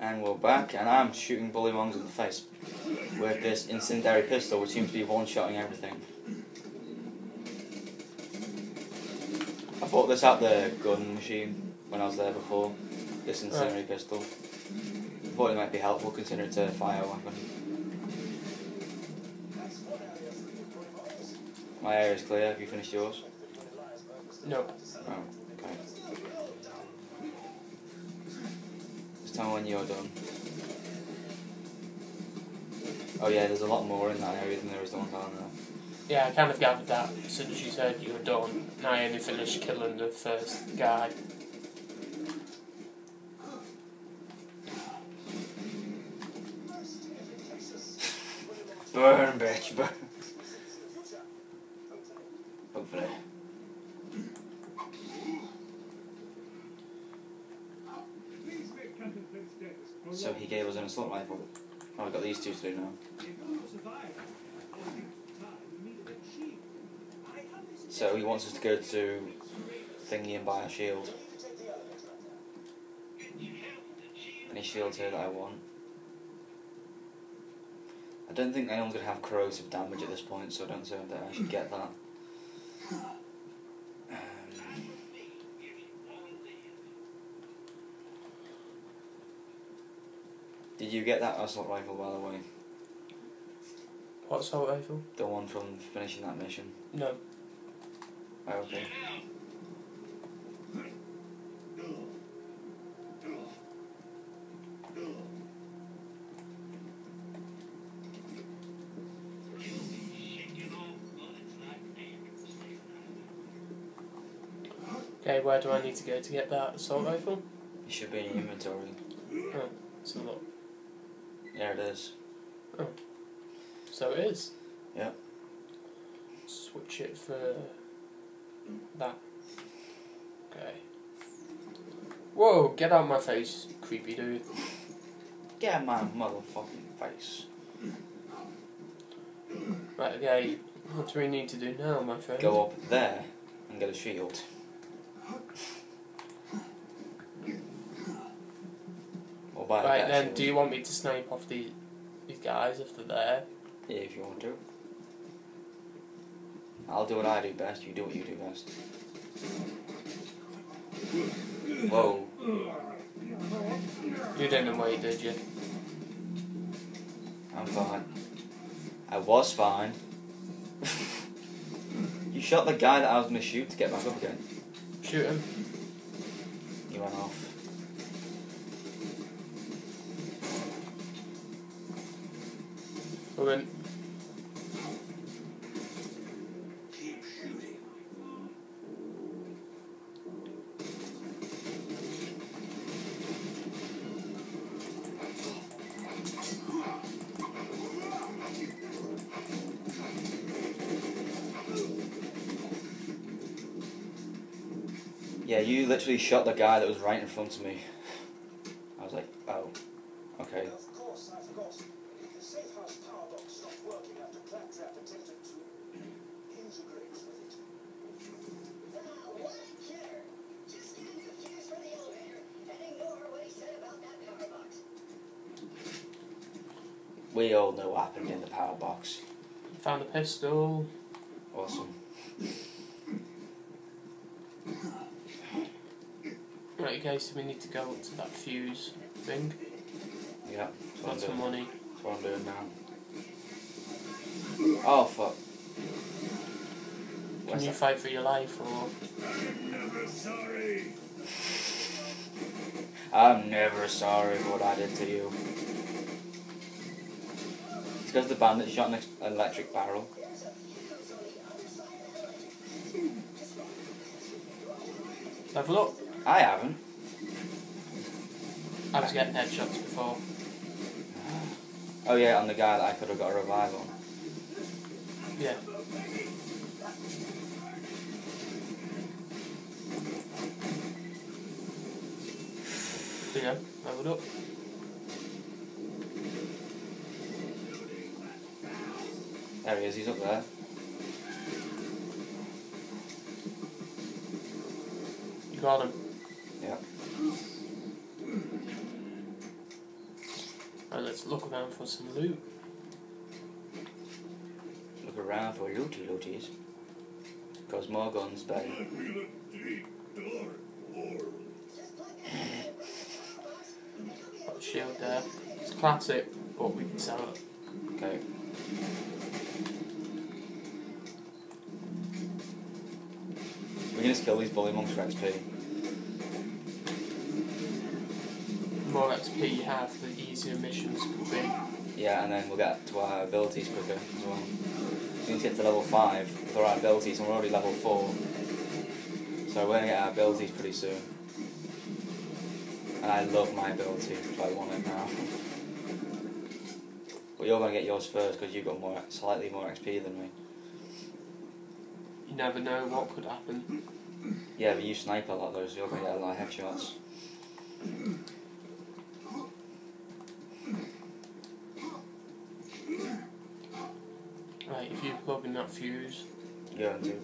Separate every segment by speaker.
Speaker 1: And we're back, and I'm shooting Bullymongs in the face with this incendiary pistol, which seems to be one-shotting everything. I bought this at the gun machine when I was there before, this incendiary pistol. Thought it might be helpful considering it's a fire weapon. My area's clear, have you finished yours?
Speaker 2: No.
Speaker 1: Oh, okay. Just when you're done. Oh yeah, there's a lot more in that area than there is the one down there.
Speaker 2: Yeah, I kind of gathered that as soon as you said you were done. And I only finished killing the first guy.
Speaker 1: Burn, bitch, burn. Hopefully. So he gave us an assault rifle. Oh, I've got these two to do now. So he wants us to go to Thingy and buy a shield. Any shields here that I want? I don't think anyone's going to have corrosive damage at this point, so I don't see that I should get that. Did you get that assault rifle, by the way?
Speaker 2: What assault rifle?
Speaker 1: The one from finishing that mission?
Speaker 2: No.
Speaker 1: Oh, okay.
Speaker 2: Okay, where do I need to go to get that assault rifle?
Speaker 1: It should be in your inventory.
Speaker 2: Oh, so look.
Speaker 1: There it is. Oh.
Speaker 2: So it is.
Speaker 1: Yep.
Speaker 2: Switch it for that. Okay. Whoa, get out of my face, creepy dude.
Speaker 1: Get out of my motherfucking face.
Speaker 2: Right, okay. What do we need to do now, my friend?
Speaker 1: Go up there and get a shield. A
Speaker 2: Right then, do you want me to snipe off the these guys if they're there?
Speaker 1: Yeah, if you want to. I'll do what I do best, you do what you do best. Whoa.
Speaker 2: You didn't know wait, did you?
Speaker 1: I'm fine. I was fine. you shot the guy that I was going to shoot to get back up again.
Speaker 2: Shoot him.
Speaker 1: You ran off. Yeah, you literally shot the guy that was right in front of me. We all know what happened in the power box.
Speaker 2: Found a pistol.
Speaker 1: Awesome.
Speaker 2: Right, okay, so we need to go up to that fuse thing.
Speaker 1: Yeah, that's what I'm
Speaker 2: Got some
Speaker 1: doing.
Speaker 2: money.
Speaker 1: That's what I'm doing now. Oh, fuck.
Speaker 2: Can
Speaker 1: Where's
Speaker 2: you
Speaker 1: that?
Speaker 2: fight for your life or
Speaker 1: I'm Never sorry. I'm never sorry for what I did to you. It's because the bandit shot an electric barrel.
Speaker 2: Have a look.
Speaker 1: I haven't.
Speaker 2: I was getting headshots before.
Speaker 1: Oh yeah, on the guy that I could have got a revive on.
Speaker 2: Yeah. So yeah, leveled up.
Speaker 1: There he is, he's up there.
Speaker 2: You got him.
Speaker 1: Yeah.
Speaker 2: Right, Let's look around for some loot.
Speaker 1: Look around for looty looties. Cause more guns better.
Speaker 3: Just plug that in the firebox, and you'll be able
Speaker 2: Got a shield there. It's classic, but we can sell it.
Speaker 1: Okay. We can just kill these bullymongs for XP.
Speaker 2: The more XP you have, the easier missions could be.
Speaker 1: Yeah, and then we'll get to our abilities quicker as well. We need to get to level 5 with our abilities, and we're already level 4. So we're gonna get our abilities pretty soon. And I love my ability, so I want it now. but you're gonna get yours first because you've got more, slightly more XP than me.
Speaker 2: You never know what could happen.
Speaker 1: Yeah, but you snipe a lot though, so you're gonna get a lot of headshots.
Speaker 2: Right, if you plug in that fuse,
Speaker 1: You're going to.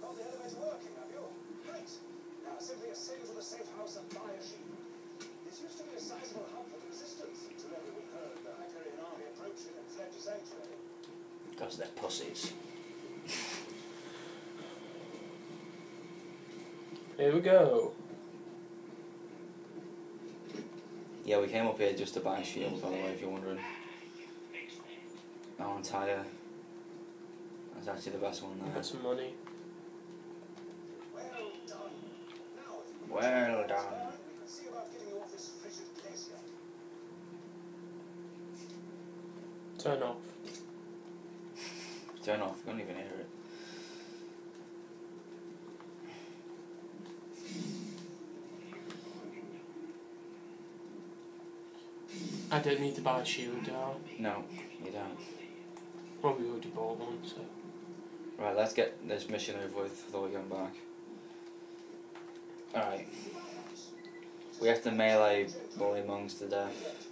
Speaker 4: Got the elevator working, have you? Great. Now simply ascend to the safe house and buy a sheep. This used to be a sizable hub for the resistance until everyone heard the Hyperion army approaching and fled to sanctuary.
Speaker 1: Because they're pussies.
Speaker 2: here we go.
Speaker 1: Yeah, we came up here just to buy a shield, by the way, if you're wondering. Our entire. That's actually the best one there.
Speaker 2: Got some money.
Speaker 4: Well done. Now, if you
Speaker 1: Well done.
Speaker 4: we can see about getting you off this frigid glacier.
Speaker 2: Turn off.
Speaker 1: Turn off, you can't even hear it.
Speaker 2: I don't need to buy a shield, do I?
Speaker 1: No, you don't.
Speaker 2: Probably already bought one, so.
Speaker 1: Right, let's get this mission over with before we go back. Alright. We have to melee bullymongs to death.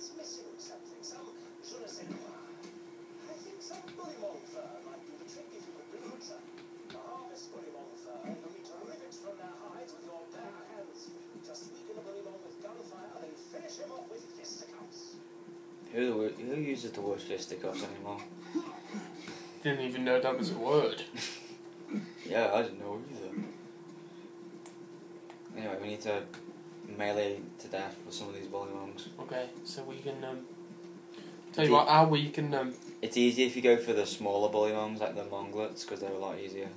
Speaker 1: Who, who uses the word fisticuffs anymore?
Speaker 2: Didn't even know that was a word.
Speaker 1: Yeah, I didn't know either. Anyway, we need to melee to death with some of these bullymongs.
Speaker 2: Okay, so we can, um. Tell you what, how we can, um.
Speaker 1: It's easier if you go for the smaller bullymongs, like the monglets, because they're a lot easier.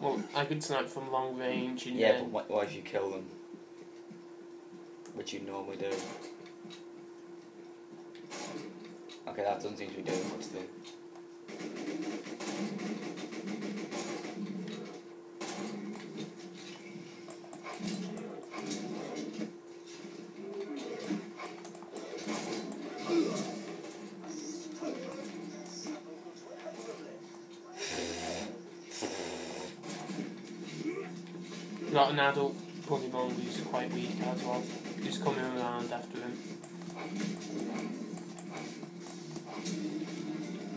Speaker 2: Well, I could snipe from long range and
Speaker 1: Yeah, but
Speaker 2: then.
Speaker 1: what, what if you kill them? You normally do. Okay, that doesn't seem to be doing much though.
Speaker 2: Not an adult Pokemon who's quite weak as well. Who's coming around after him.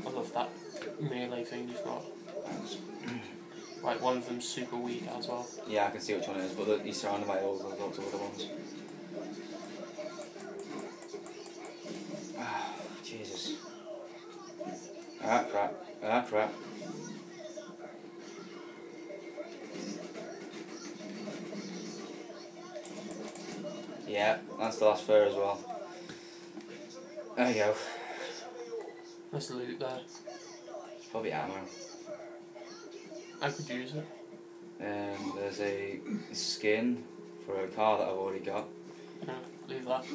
Speaker 2: I love that melee thing you've got. Like one of them's super weak as well.
Speaker 1: Yeah, I can see which one it is, but the, he's surrounded by all those lots of other ones. Ah, Jesus. Ah, crap. Ah, crap. Yeah, that's the last fur as well. There you go.
Speaker 2: There's loot there.
Speaker 1: It's probably ammo.
Speaker 2: I could use it.
Speaker 1: Um, there's a skin for a car that I've already got.
Speaker 2: Yeah, leave that.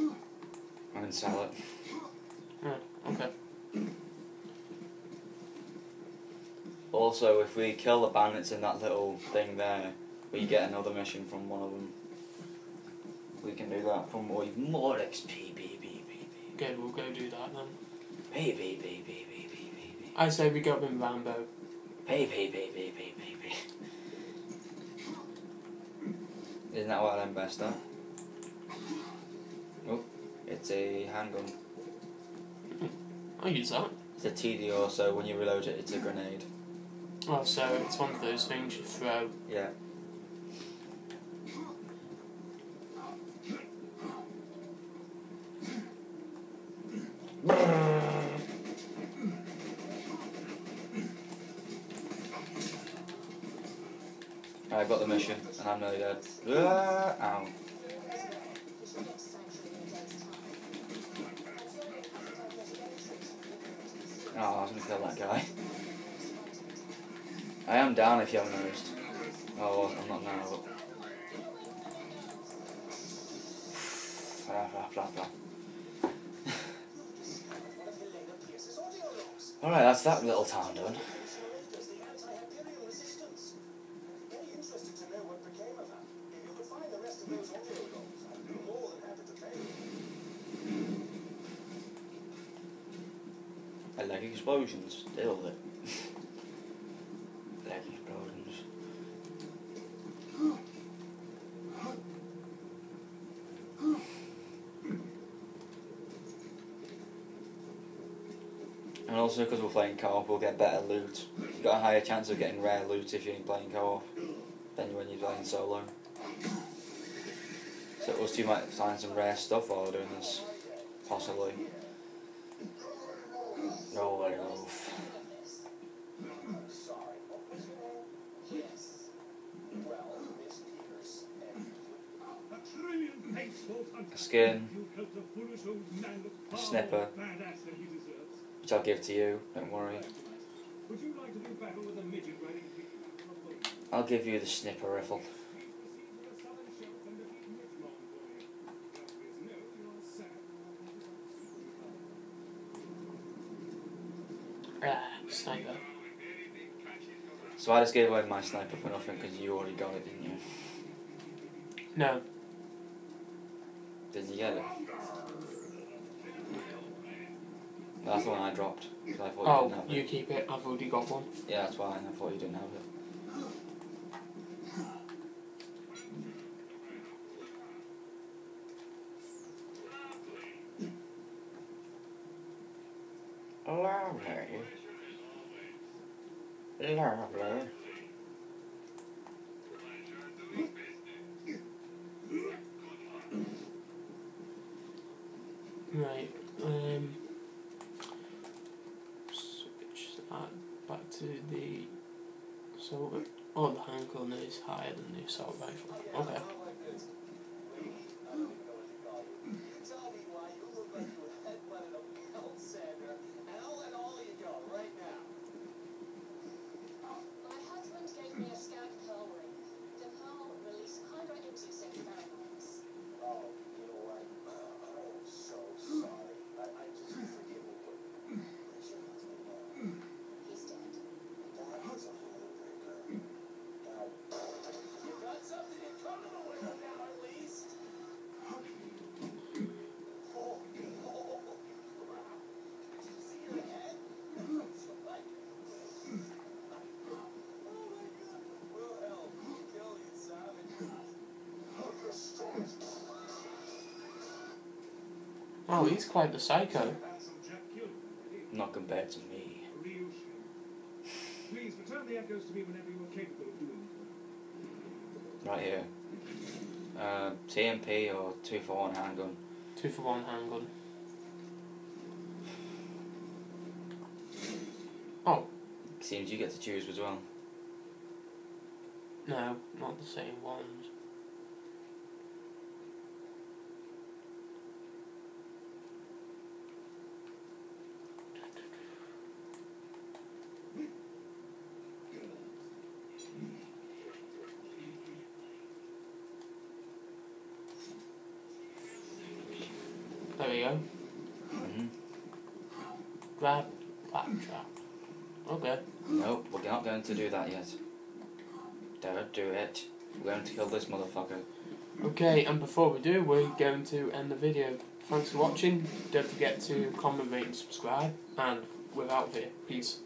Speaker 1: I can sell it.
Speaker 2: Yeah, okay.
Speaker 1: Also, if we kill the bandits in that little thing there, we get another mission from one of them. We can do that from more, even more XP, baby, baby.
Speaker 2: Okay, we'll go do that then.
Speaker 1: Baby, baby, baby, baby, baby.
Speaker 2: I say we go up in Rambo.
Speaker 1: Baby, baby, baby, baby. Isn't that what I'm best at? Oh, it's a handgun.
Speaker 2: I'll use that.
Speaker 1: It's a Tediore, so when you reload it, it's a grenade.
Speaker 2: Well, so it's one of those things you throw.
Speaker 1: Yeah. I got the mission, and I'm nearly dead. Ah, ow. Oh, I was gonna kill that guy. I am down if you haven't noticed. Oh, I'm not now, but. Alright, that's that little town done. It. like explosions. And also because we're playing co-op, we'll get better loot. You've got a higher chance of getting rare loot if you're playing co-op than when you're playing solo. So us two might find some rare stuff while we're doing this, possibly.
Speaker 5: Hunters.
Speaker 1: Skin.
Speaker 5: A foolish old man look
Speaker 1: A
Speaker 5: far
Speaker 1: snipper.
Speaker 5: more badass than he deserves.
Speaker 1: Which I'll give to you, don't worry.
Speaker 5: Would you like to do battle with a midget riding piggyback on a boat?
Speaker 1: I'll give you the snipper rifle.
Speaker 5: Proceed to the southern shelf and defeat Midgemong for you. The answer is no, you're sad.
Speaker 2: Ah, sniper.
Speaker 1: So I just gave away my sniper for nothing because you already got it, didn't you?
Speaker 2: No.
Speaker 1: Didn't you get it? That's the one I dropped. 'cause I thought you
Speaker 2: Oh,
Speaker 1: didn't have
Speaker 2: you
Speaker 1: it.
Speaker 2: keep it. I've already got one.
Speaker 1: Yeah, that's why I thought you didn't have it. Lovely. Lovely.
Speaker 2: Oh, he's quite the psycho.
Speaker 5: Handsome chap killed already.
Speaker 1: Not compared to me.
Speaker 5: A real shame. Please return the echoes to me whenever you are capable of doing so.
Speaker 1: Right here. Uh, TMP or 2 for 1 handgun.
Speaker 2: Two for one handgun. Oh,
Speaker 1: Seems you get to choose as well.
Speaker 2: no, not the same ones. There we go.
Speaker 1: hmm
Speaker 2: Grab that trap. Okay.
Speaker 1: Nope, we're not going to do that yet. Don't do it. We're going to kill this motherfucker.
Speaker 2: Okay, and before we do, we're going to end the video. Thanks for watching. Don't forget to comment, rate, and subscribe. And without fear, peace.